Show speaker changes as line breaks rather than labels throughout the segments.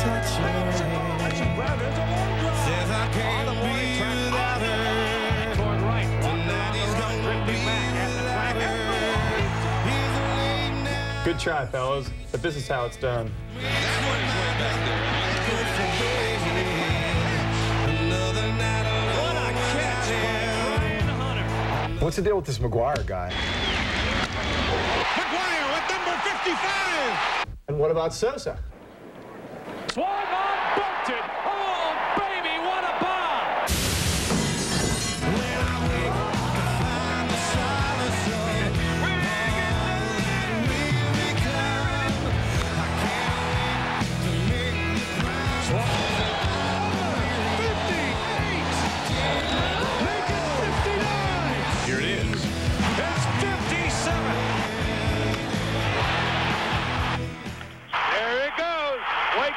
Good try, fellas, but this is how it's done.
What's the deal with this McGwire guy?
McGwire at number 55!
And what about Sosa?
Swung on, bumped it. Oh,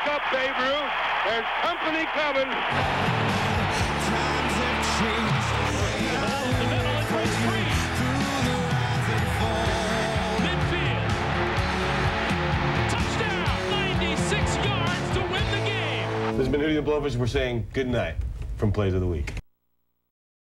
Wake up, Babe Ruth. There's company coming.
Midfield. Touchdown! 96 yards to win the game.
This has been Hootie the Blowfish. We're saying good night from Plays of the Week.